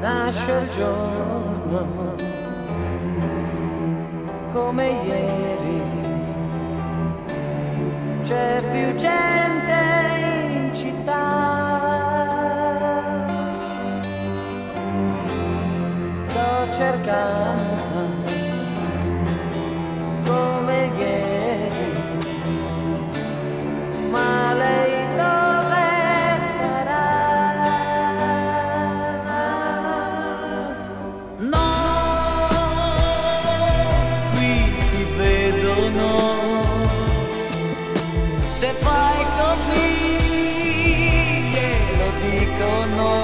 nasce il giorno come ieri. C'è più gente in città. L'ho cercata. no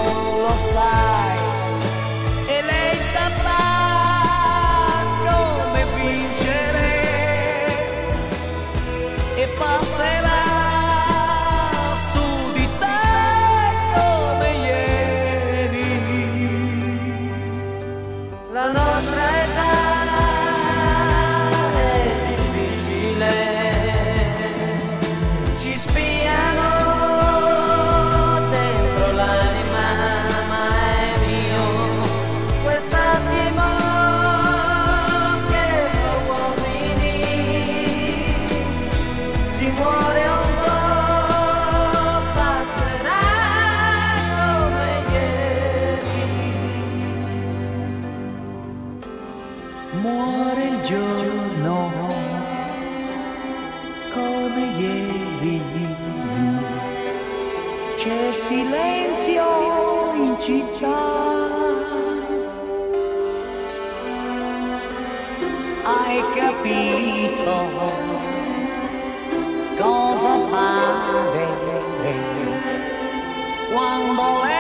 silenzio in città. Hai capito cosa fare quando le